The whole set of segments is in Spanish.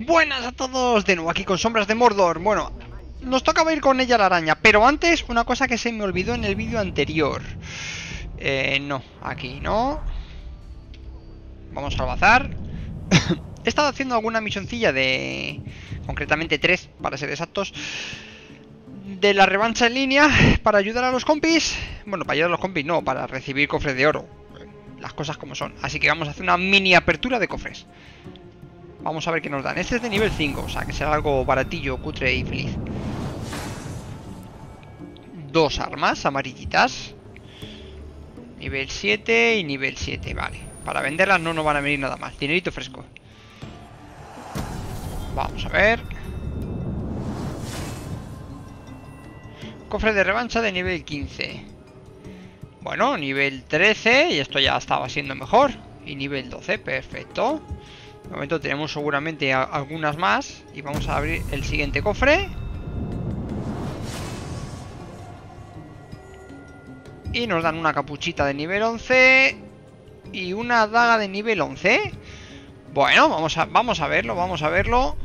Buenas a todos, de nuevo aquí con Sombras de Mordor. Bueno, nos toca ir con ella la araña, pero antes una cosa que se me olvidó en el vídeo anterior. Eh, no, aquí no. Vamos al bazar. He estado haciendo alguna misioncilla de... Concretamente tres, para ser exactos. De la revancha en línea, para ayudar a los compis. Bueno, para ayudar a los compis, no, para recibir cofres de oro. Las cosas como son. Así que vamos a hacer una mini apertura de cofres. Vamos a ver qué nos dan. Este es de nivel 5, o sea que será algo baratillo, cutre y feliz. Dos armas amarillitas. Nivel 7 y nivel 7, vale. Para venderlas no nos van a venir nada más. Dinerito fresco. Vamos a ver. Cofre de revancha de nivel 15. Bueno, nivel 13 y esto ya estaba siendo mejor. Y nivel 12, perfecto. De momento tenemos seguramente algunas más. Y vamos a abrir el siguiente cofre. Y nos dan una capuchita de nivel 11. Y una daga de nivel 11. Bueno, vamos a, vamos a verlo, vamos a verlo.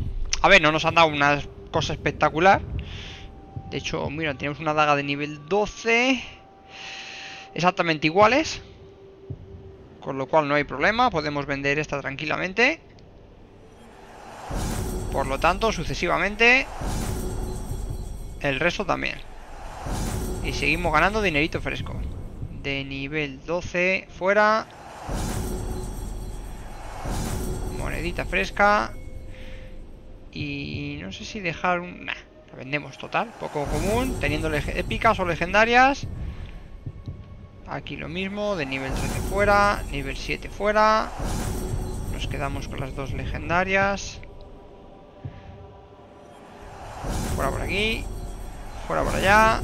A ver, no nos han dado una cosa espectacular. De hecho, mira, tenemos una daga de nivel 12. Exactamente iguales. Con lo cual no hay problema, podemos vender esta tranquilamente. Por lo tanto, sucesivamente, el resto también. Y seguimos ganando dinerito fresco. De nivel 12, fuera. Monedita fresca. Y no sé si dejar un... Nah, la vendemos total, poco común. Teniendo épicas o legendarias. Aquí lo mismo, de nivel 13 fuera, nivel 7 fuera. Nos quedamos con las dos legendarias. Fuera por aquí. Fuera por allá.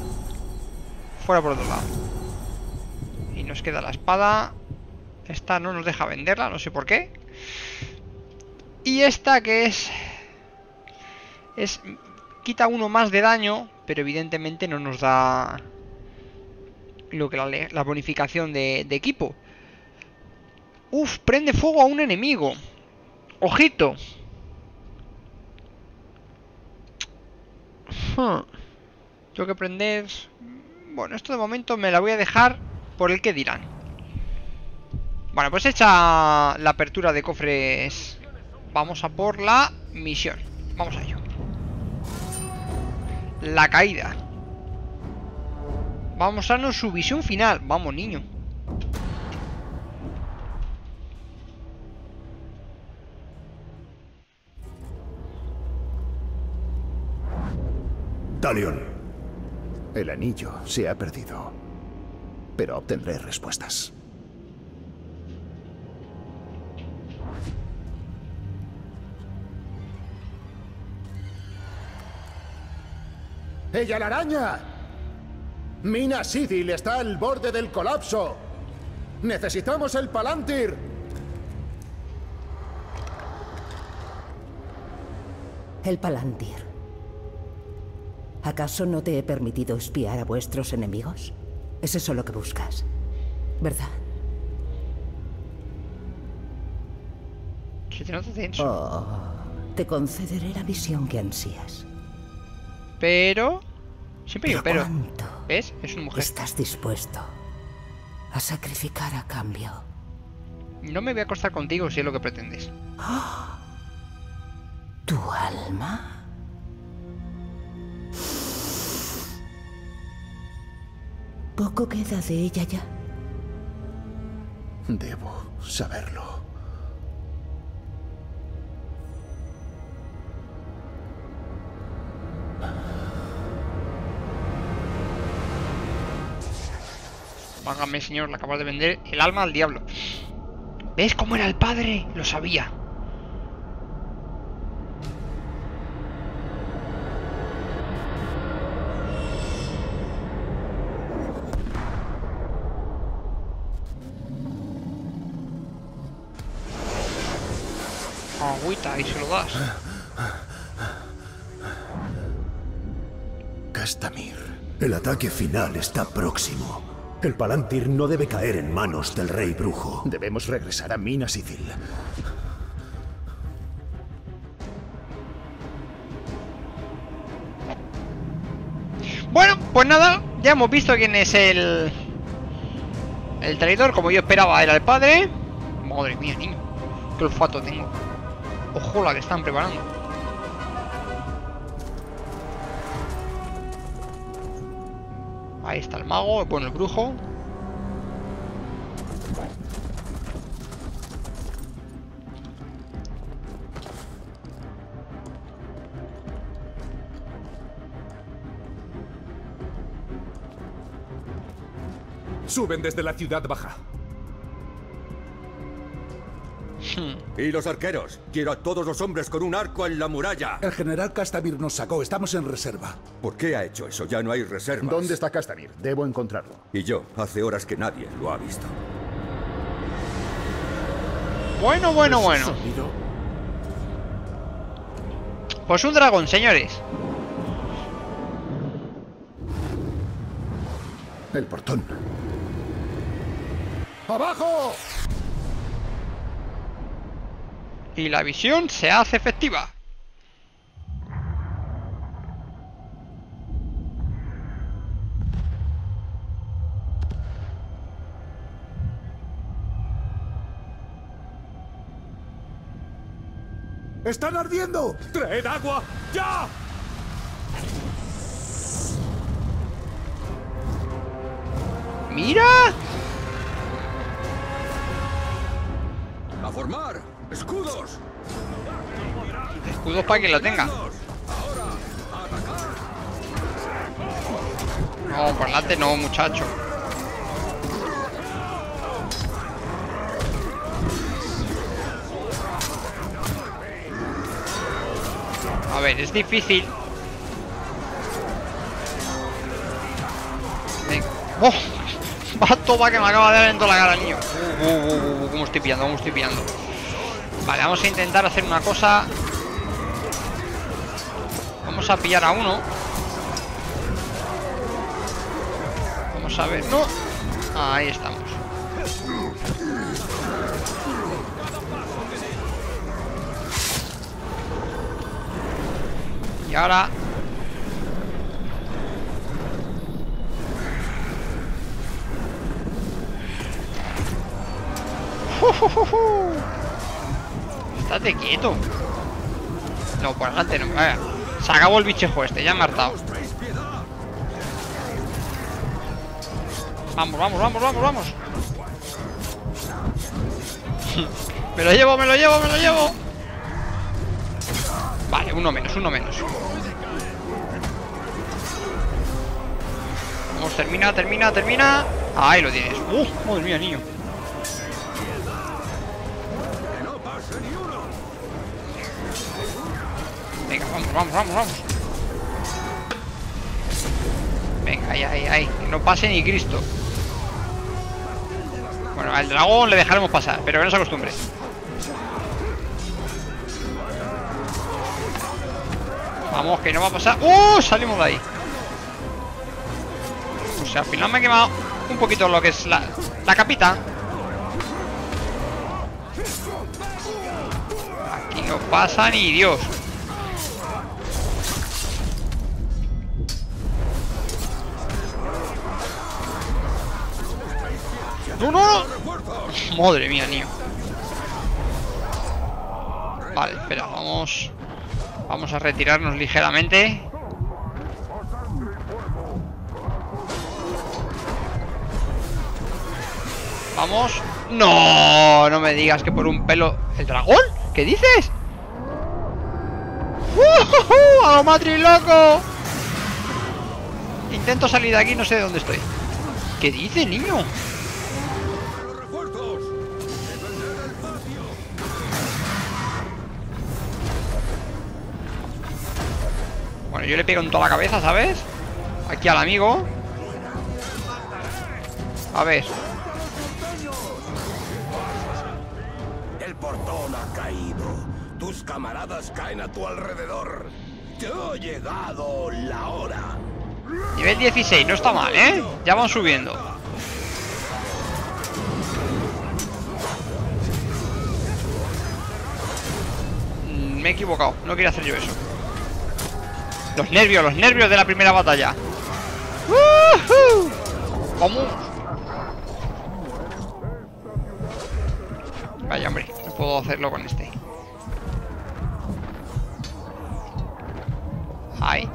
Fuera por otro lado. Y nos queda la espada. Esta no nos deja venderla, no sé por qué. Y esta que es... Es... Quita uno más de daño, pero evidentemente no nos da... Lo que la, la bonificación de, de equipo. Uf, prende fuego a un enemigo. Ojito. Tengo que prender... Bueno, esto de momento me la voy a dejar por el que dirán. Bueno, pues hecha la apertura de cofres, vamos a por la misión. Vamos a ello. La caída. Vamos a su visión final. Vamos, niño. Talion. El anillo se ha perdido. Pero obtendré respuestas. ¡Ella la araña! Mina Sidil está al borde del colapso. ¡Necesitamos el Palantir! El Palantir. ¿Acaso no te he permitido espiar a vuestros enemigos? Es eso lo que buscas, ¿verdad? Oh, te concederé la visión que ansías. Pero... Siempre pero, pero. ¿cuánto ¿Ves? Es una mujer. ¿Estás dispuesto a sacrificar a cambio? No me voy a acostar contigo si es lo que pretendes. ¿Tu alma? Poco queda de ella ya. Debo saberlo. Vágame, señor, le acabas de vender el alma al diablo. ¿Ves cómo era el padre? Lo sabía. adicional gas. Castamir. El ataque final está próximo. El Palantir no debe caer en manos del Rey Brujo. Debemos regresar a Minas Ithil. Bueno, pues nada, ya hemos visto quién es el... El traidor, como yo esperaba, era el padre. Madre mía, niño. Qué olfato tengo. Ojo la que están preparando. Ahí está el mago, bueno, el brujo. Suben desde la ciudad baja. Y los arqueros. Quiero a todos los hombres con un arco en la muralla. El general Castamir nos sacó, estamos en reserva. ¿Por qué ha hecho eso? Ya no hay reservas. ¿Dónde está Castamir? Debo encontrarlo. Y yo, hace horas que nadie lo ha visto. Bueno, bueno, bueno. Sonido. Pues un dragón, señores. El portón. ¡Abajo! Y la visión se hace efectiva. ¡Están ardiendo! ¡Traed agua! ¡Ya! ¡Mira! ¡A formar! ¡Escudos! Escudos para quien lo tenga. No, por delante no, muchacho. A ver, es difícil. ¡Oh! Va toma que me acaba de dar en toda la cara, niño. Uh, uh, uh, uh, cómo estoy pillando, cómo estoy pillando. Vale, vamos a intentar hacer una cosa. Vamos a pillar a uno. Vamos a ver. ¡No! Ahí estamos. Y ahora... Estate quieto. No, por delante no. Vaya. Se acabó el bichejo este, ya me ha hartado. Vamos, vamos, vamos, vamos, vamos. me lo llevo, me lo llevo, me lo llevo. Vale, uno menos, uno menos. Vamos, termina, termina, termina. Ahí lo tienes. Uh, madre mía, niño. Venga, vamos, vamos, vamos, vamos. Venga, ahí, ahí, ahí. Que no pase ni Cristo. Bueno, al dragón le dejaremos pasar, pero que no se acostumbre. Vamos, que no va a pasar. ¡Uh! Salimos de ahí. O sea, al final me he quemado un poquito lo que es la, la capita. Aquí no pasa ni Dios. Madre mía, niño. Vale, espera, vamos. Vamos a retirarnos ligeramente. Vamos. No, no me digas que por un pelo. ¿El dragón? ¿Qué dices? ¡Uh! ¡A lo matriloco! Intento salir de aquí, no sé de dónde estoy. ¿Qué dice, niño? Yo le pego en toda la cabeza, ¿sabes? Aquí al amigo. A ver. El portón ha caído. Tus camaradas caen a tu alrededor. Te ha llegado la hora. Nivel 16, no está mal, ¿eh? Ya van subiendo. Mm, Me he equivocado, no quería hacer yo eso. Los nervios, los nervios de la primera batalla. Vaya, hombre, no puedo hacerlo con este. Ahí.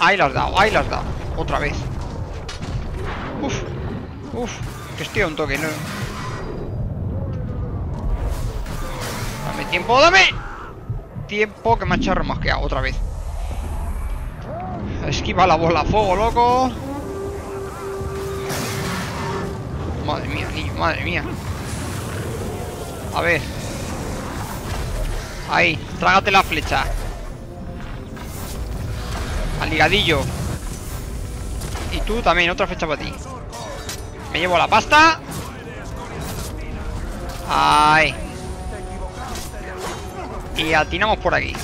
Ahí lo has dado, ahí lo has dado. Otra vez. Uf. Uf. Que estoy a un toque, ¿no? Dame tiempo, dame. Tiempo que me ha echado remasqueado otra vez. Esquiva la bola a fuego, loco. Madre mía, niño, madre mía. A ver. Ahí, trágate la flecha. Al ligadillo. Y tú también, otra flecha para ti. Me llevo la pasta. Ahí. Y atinamos por aquí.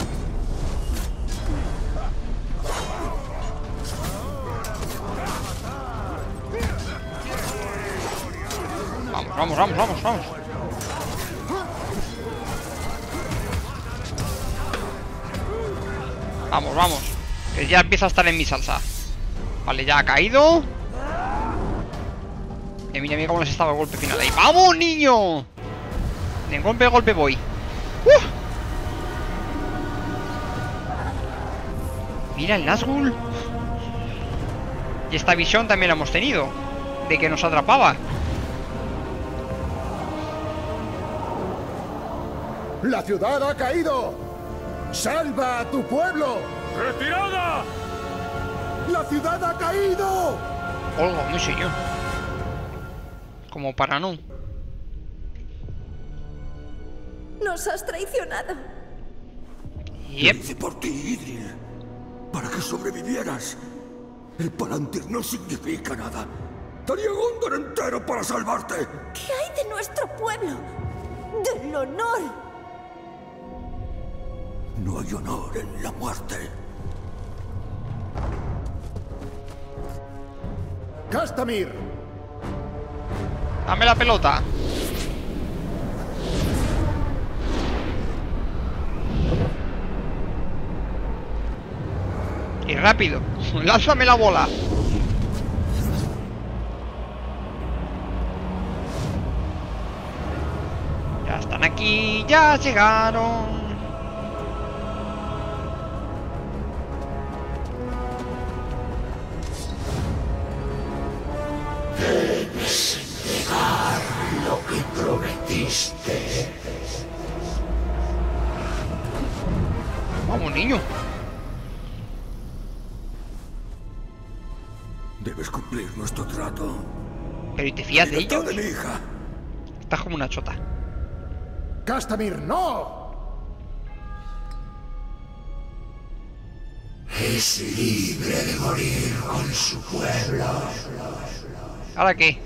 Vamos, vamos, vamos, vamos, vamos. Vamos. Que ya empieza a estar en mi salsa. Vale, ya ha caído. Y mira, mira cómo les estaba el golpe final ahí. ¡Vamos, niño! De golpe golpe voy. ¡Uf! Mira el Nazgul. Y esta visión también la hemos tenido. De que nos atrapaba. ¡La ciudad ha caído! ¡Salva a tu pueblo! ¡Retirada! ¡La ciudad ha caído! Olga, no sé yo. Como para no. Nos has traicionado. Lo Yep. hice por ti, Idril. Para que sobrevivieras. El Palantir no significa nada. Daría Gondor entero para salvarte. ¿Qué hay de nuestro pueblo? Del honor. No hay honor en la muerte. ¡Castamir! Dame la pelota. Y rápido. Lánzame la bola. Ya están aquí, ya llegaron. Fías de ellos? de mi hija. Estás como una chota. ¡Castamir, no! ¿Ahora qué?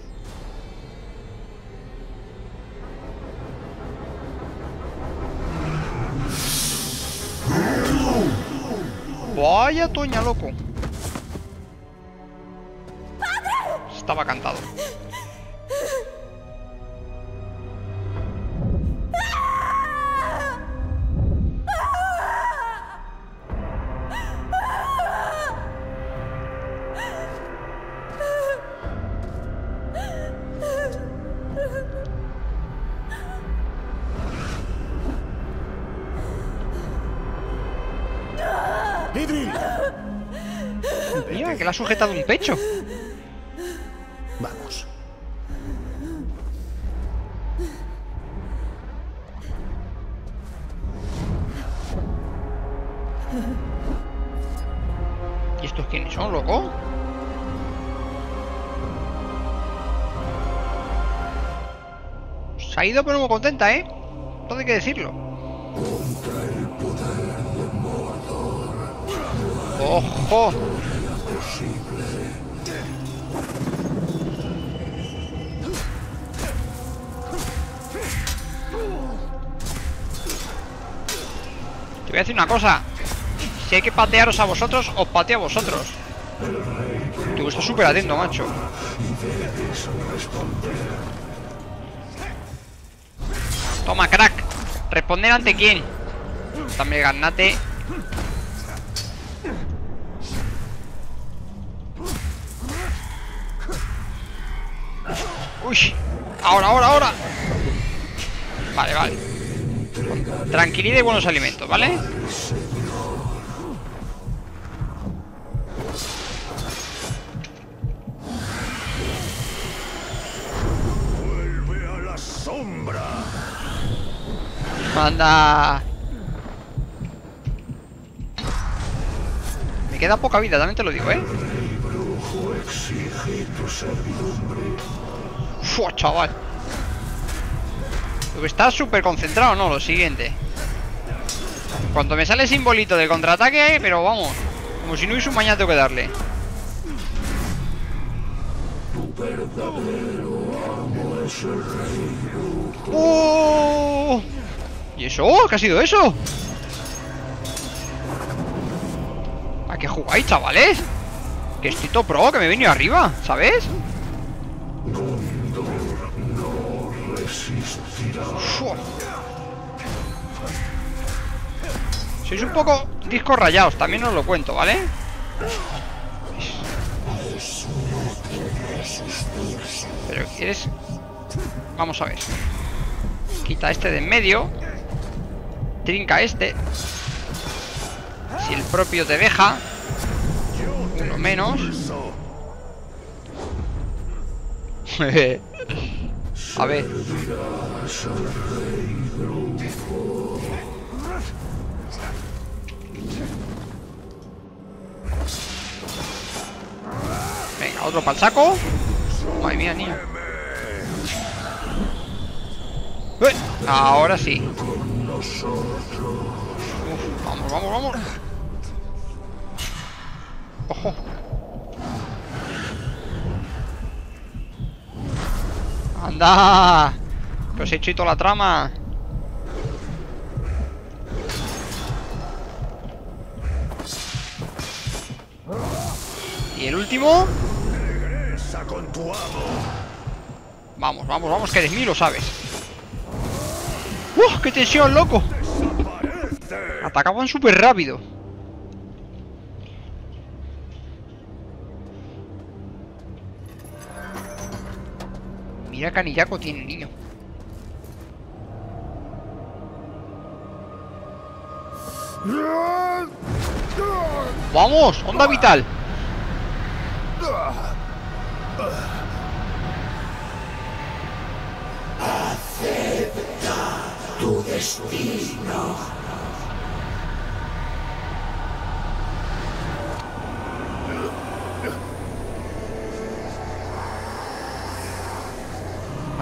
Vaya toña, loco. Estaba cantado. Que le ha sujetado un pecho. Vamos. ¿Y estos quiénes son, loco? Se ha ido pero muy contenta, ¿eh? Todo hay que decirlo. ¡Ojo! Te voy a decir una cosa. Si hay que patearos a vosotros, os pateo a vosotros. Tú estás súper atento, macho. Toma, crack. Responder ante quién. Dame el ahora, ahora, ahora. Vale, vale. Tranquilidad y buenos alimentos, ¿vale? Vuelve a la sombra. Anda. Me queda poca vida, también te lo digo, ¿eh? Fua, chaval. Está súper concentrado, ¿no? Lo siguiente. Cuando me sale simbolito de contraataque, pero vamos. Como si no hubiese un mañato que darle. ¡Oh! ¿Y eso? ¿Qué ha sido eso? ¿A qué jugáis, chavales? Que estoy todo pro, que me he venido arriba, ¿sabes? Sois un poco discos rayados, también os lo cuento, ¿vale? Pero quieres... Vamos a ver. Quita este de en medio. Trinca este. Si el propio te deja. Uno menos. a ver. Venga, otro para el saco. Madre mía, niño. ¡Eh! Ahora sí. Uf, vamos, vamos, vamos. Ojo. ¡Anda! Que os he hecho y toda la trama. Y el último. Regresa con tu amo. Vamos, vamos, vamos, que eres mío, lo sabes. ¡Uf! ¡Qué tensión, loco! Atacaban súper rápido. Mira canillaco tiene el niño. ¡Vamos! ¡Onda vital! Tu destino.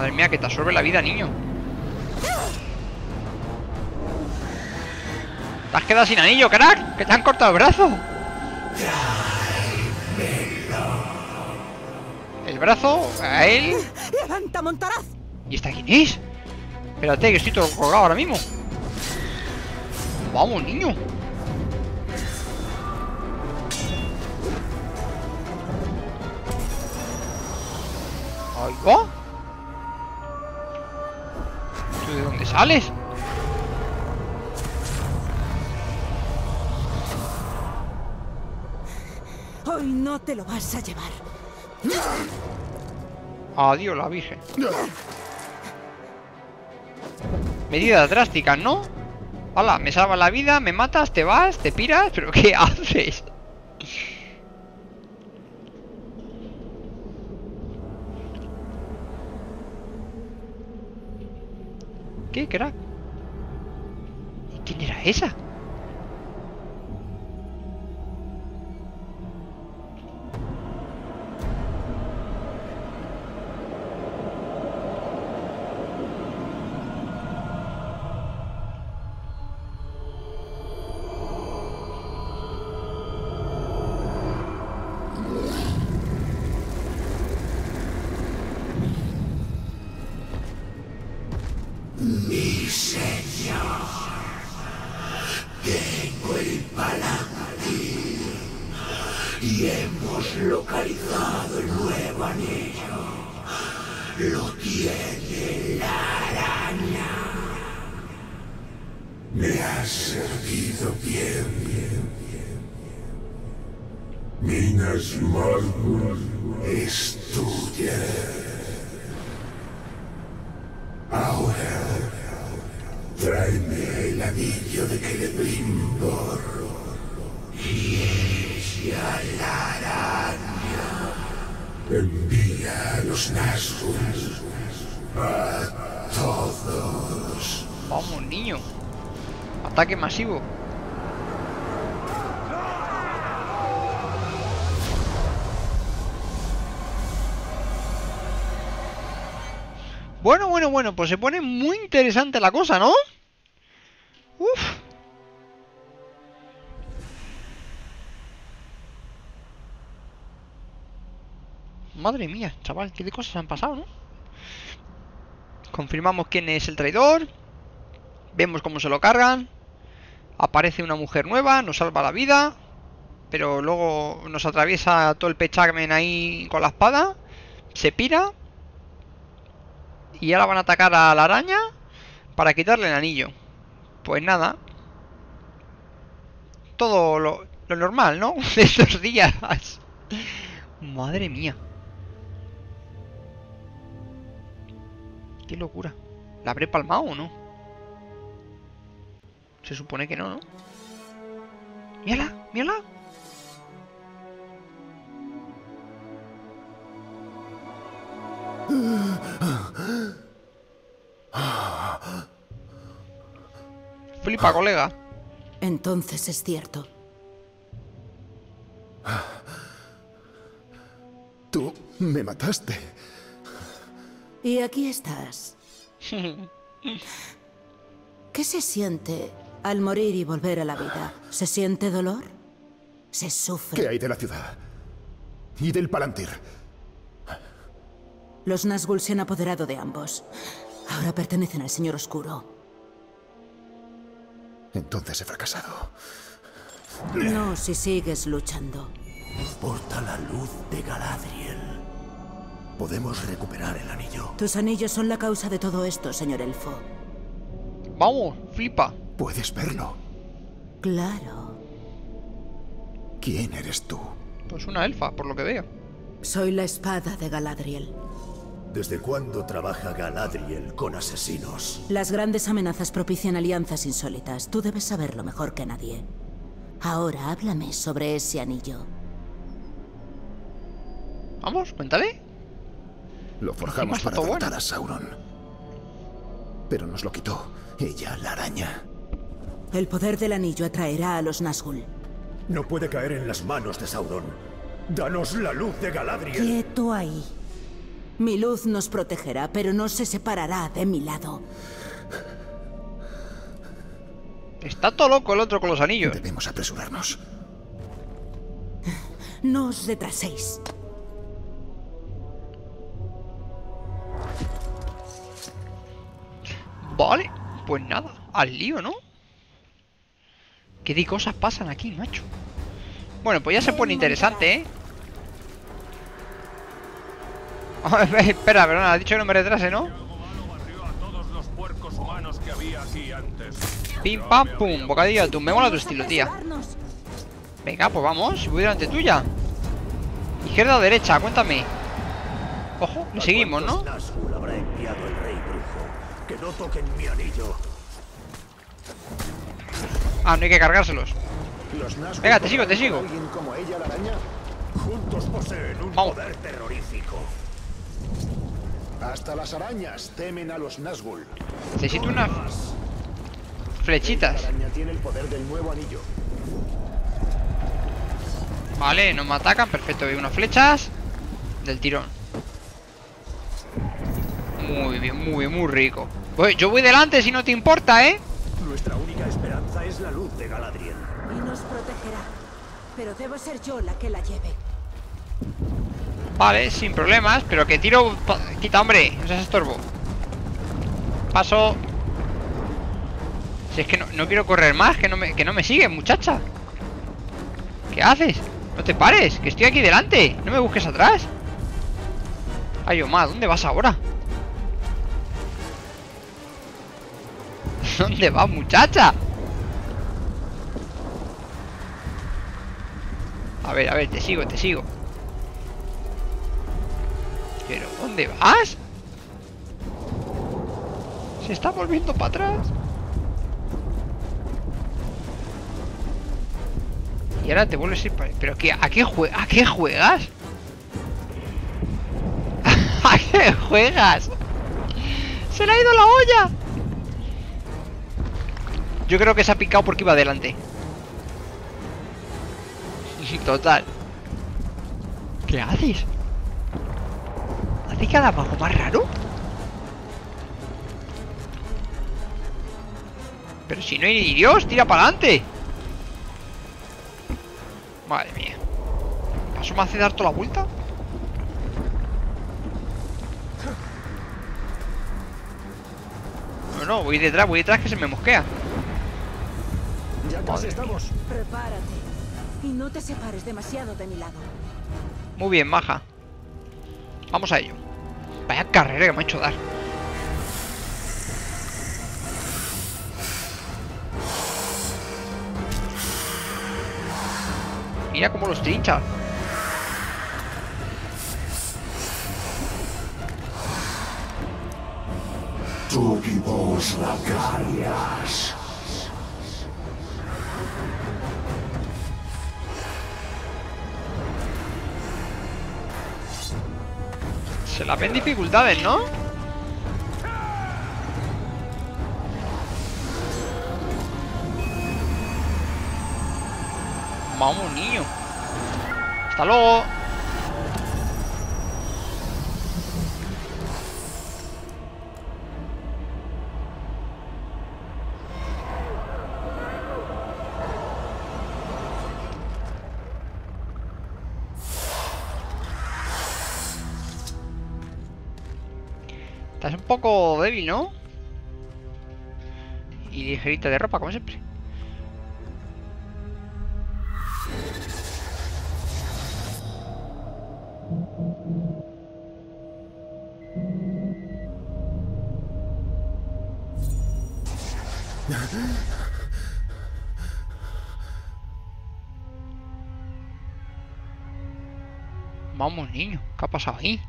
Madre mía, que te absorbe la vida, niño. Te has quedado sin anillo, crack. Que te han cortado el brazo. El brazo a él. ¡Levanta, Montaraz! ¿Y esta quién es? Espérate, que estoy todo colgado ahora mismo. Vamos, niño. Ahí va. Sales? Hoy no te lo vas a llevar. Adiós, la virgen. Medidas drásticas, ¿no? Hola, me salvas la vida, me matas, te vas, te piras, pero ¿qué haces? ¿Qué, crack? ¿Y quién era esa? Minas Morgul es tuya. Ahora, tráeme el anillo de Celebrimbor y ella la araña. Envía a los Nazgûl a todos. Vamos, niño. Ataque masivo. Bueno, bueno, bueno, pues se pone muy interesante la cosa, ¿no? Uf. Madre mía, chaval, qué de cosas han pasado, ¿no? Confirmamos quién es el traidor. Vemos cómo se lo cargan. Aparece una mujer nueva, nos salva la vida. Pero luego nos atraviesa todo el pechamen ahí con la espada. Se pira. Y ahora van a atacar a la araña para quitarle el anillo. Pues nada. Todo lo, normal, ¿no? De estos días. Madre mía. Qué locura. ¿La habré palmado o no? Se supone que no, ¿no? ¡Mírala! ¡Mírala! Flipa, colega. Entonces es cierto. Tú me mataste. Y aquí estás. ¿Qué se siente al morir y volver a la vida? ¿Se siente dolor? ¿Se sufre? ¿Qué hay de la ciudad? ¿Y del Palantir? Los Nazgûl se han apoderado de ambos. Ahora pertenecen al Señor Oscuro. Entonces he fracasado. No si sigues luchando. Porta la luz de Galadriel. Podemos recuperar el anillo. Tus anillos son la causa de todo esto, señor Elfo. Vamos, flipa. Puedes verlo. Claro. ¿Quién eres tú? Pues una elfa, por lo que veo. Soy la espada de Galadriel. ¿Desde cuándo trabaja Galadriel con asesinos? Las grandes amenazas propician alianzas insólitas. Tú debes saberlo mejor que nadie. Ahora háblame sobre ese anillo. Vamos, cuéntale. Lo forjamos para derrotar bueno. a Sauron. Pero nos lo quitó. Ella, la araña. El poder del anillo atraerá a los Nazgûl. No puede caer en las manos de Sauron. Danos la luz de Galadriel. Quieto ahí. Mi luz nos protegerá, pero no se separará de mi lado. Está todo loco el otro con los anillos. Debemos apresurarnos. No os retraséis. Vale, pues nada, al lío, ¿no? ¿Qué de cosas pasan aquí, macho? Bueno, pues ya se pone interesante, ¿eh? Espera, perdona, ha dicho no ¿no? puercos humanos que había aquí antes. Pim pam pum, bocadillo de atún. Me mola tu estilo, tía. Venga, pues vamos, voy delante tuya. Izquierda o derecha, cuéntame. Ojo, le seguimos, ¿no? ¿Cuántos Nazgûl habrá enviado el no. Ah, no hay que cargárselos. Venga, te sigo, te sigo. a Alguien como ella, la araña. Juntos poseen un Vamos. poder terrorífico. Hasta las arañas temen a los Nazgûl. Necesito unas flechitas. araña tiene el poder del nuevo anillo. Vale, no me atacan, perfecto. Veo unas flechas del tirón. Muy bien, muy bien, muy rico. Voy- yo voy delante si no te importa, ¿eh? Nuestra única esperanza es la luz de Galadriel. Y nos protegerá. Pero debo ser yo la que la lleve. Vale, sin problemas, pero que tiro... Quita, hombre, no seas estorbo. Paso. Si es que no, no quiero correr más, que no me, que no me sigue, muchacha. ¿Qué haces? No te pares, que estoy aquí delante. No me busques atrás. Ay, Omar, ¿dónde vas ahora? ¿Dónde vas, muchacha? A ver, a ver, te sigo, te sigo. Dónde vas? Se está volviendo para atrás. Y ahora te vuelves a ir para... ¿Pero qué? ¿A qué, jue... ¿A qué juegas? ¿A qué juegas? ¡Se le ha ido la olla! Yo creo que se ha picado porque iba adelante. Total. ¿Qué haces? ¿Hace cada bajo más raro? Pero si no hay ni Dios, tira para adelante. Madre mía. ¿Paso me hace dar toda la vuelta? No, no, voy detrás, voy detrás que se me mosquea. Ya casi estamos. Prepárate. Y no te separes demasiado de mi lado. Muy bien, maja. Vamos a ello. Vaya carrera que me ha hecho dar. Mira cómo los trincha. Tuvimos lacarias. La ven dificultades, ¿no? Vamos, niño. Hasta luego. Poco débil, ¿no? Y ligerita de ropa, como siempre. Vamos, niño, ¿qué ha pasado ahí?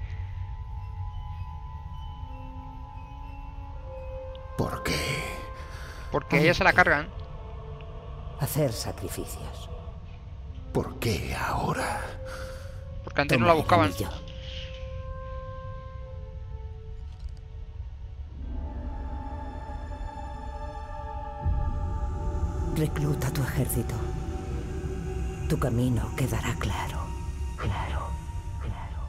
Porque ella se la cargan. Hacer sacrificios. ¿Por qué ahora? Porque antes no la buscaban. Recluta tu ejército. Tu camino quedará claro. Claro, claro.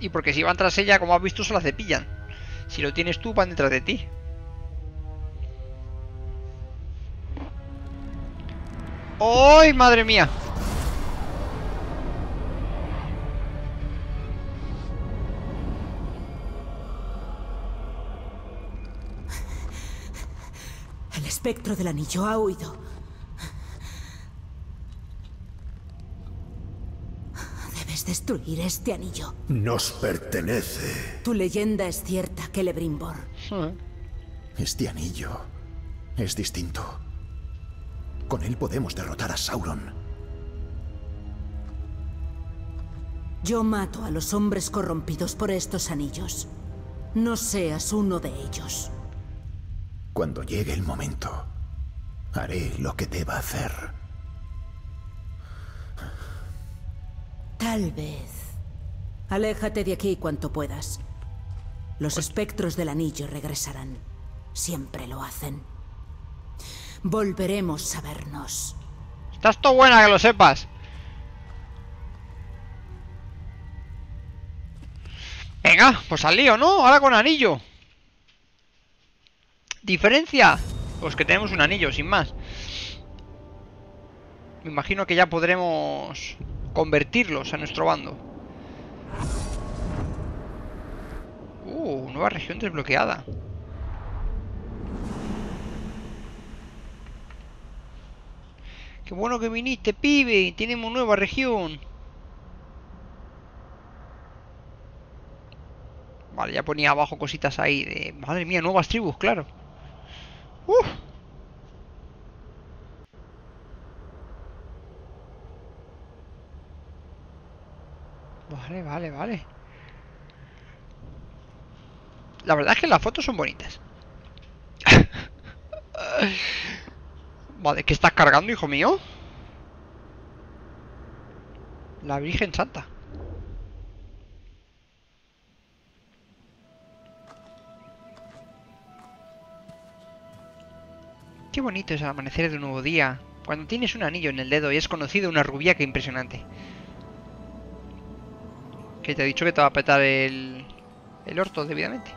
Y porque si van tras ella, como has visto, se la cepillan. Si lo tienes tú, van detrás de ti. ¡Ay, madre mía! El espectro del anillo ha huido. Debes destruir este anillo. Nos pertenece. Tu leyenda es cierta, Celebrimbor. Este anillo es distinto. Con él podemos derrotar a Sauron. Yo mato a los hombres corrompidos por estos anillos. No seas uno de ellos. Cuando llegue el momento, haré lo que deba hacer. Tal vez. Aléjate de aquí cuanto puedas. Los espectros del anillo regresarán. Siempre lo hacen. Volveremos a vernos. Estás todo buena, que lo sepas. Venga, pues al lío, ¿no? Ahora con anillo. ¿Diferencia? Pues que tenemos un anillo, sin más. Me imagino que ya podremos convertirlos a nuestro bando. Uh, nueva región desbloqueada. Qué bueno que viniste, pibe. Tenemos nueva región. Vale, ya ponía abajo cositas ahí de... Madre mía, nuevas tribus, claro. Uf. Vale, vale, vale. La verdad es que las fotos son bonitas. vale, ¿qué estás cargando, hijo mío? La Virgen Santa. Qué bonito es el amanecer de un nuevo día, cuando tienes un anillo en el dedo y es conocido una rubia que impresionante. Que te ha dicho que te va a petar el, el orto debidamente.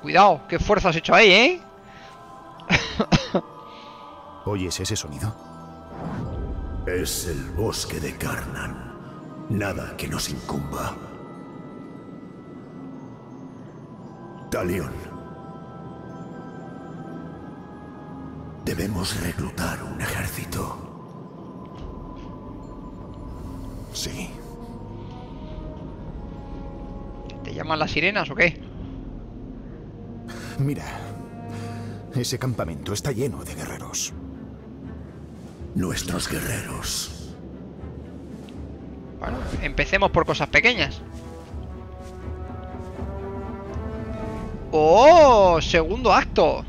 Cuidado, qué fuerza has hecho ahí, ¿eh? ¿Oyes ese sonido? Es el bosque de Karnan. Nada que nos incumba. Talion. Debemos reclutar un ejército. Sí. ¿Te llaman las sirenas o qué? Mira, ese campamento está lleno de guerreros. Nuestros guerreros. Bueno, empecemos por cosas pequeñas. ¡Oh! Segundo acto.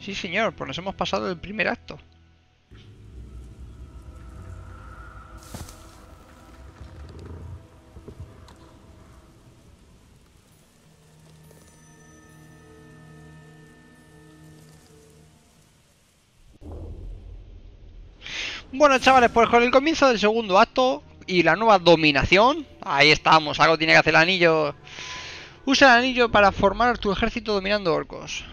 Sí, señor, pues nos hemos pasado el primer acto. Bueno, chavales, pues con el comienzo del segundo acto y la nueva dominación, ahí estamos, algo tiene que hacer el anillo. Usa el anillo para formar tu ejército dominando orcos.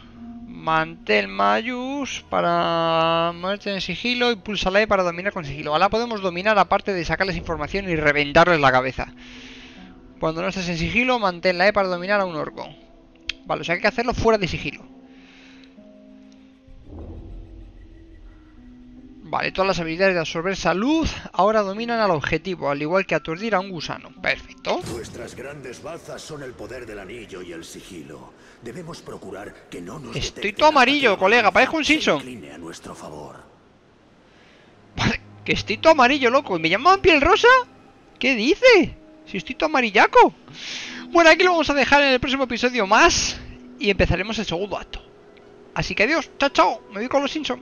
Mantén Mayus para moverte en sigilo y pulsa la E para dominar con sigilo. Ahora podemos dominar aparte de sacarles información y reventarles la cabeza. Cuando no estés en sigilo, mantén la E para dominar a un orco. Vale, o sea hay que hacerlo fuera de sigilo. Vale, todas las habilidades de absorber salud ahora dominan al objetivo, al igual que aturdir a un gusano. Perfecto. Nuestras grandes bazas son el poder del anillo y el sigilo. Debemos procurar que no nos Estoy todo amarillo, colega, parezco un Simpson. a nuestro favor. Vale, que estoy todo amarillo, loco. ¿Y me llaman piel rosa? ¿Qué dice? Si estoy todo amarillaco. Bueno, aquí lo vamos a dejar en el próximo episodio más. Y empezaremos el segundo acto. Así que adiós, chao, chao. Me voy con los Simpsons.